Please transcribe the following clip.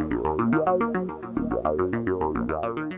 I'm gonna go to the other.